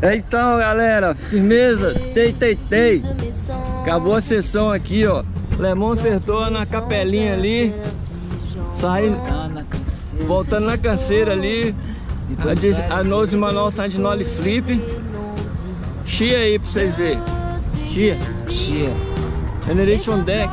É Então, galera, firmeza, tei, tei, tei. Acabou a sessão aqui, ó. Lemon acertou na capelinha ali. Sai, voltando na canseira ali. A, a nose manual Nolly Flip. Chia aí pra vocês verem. Chia. Chia. Generation Deck.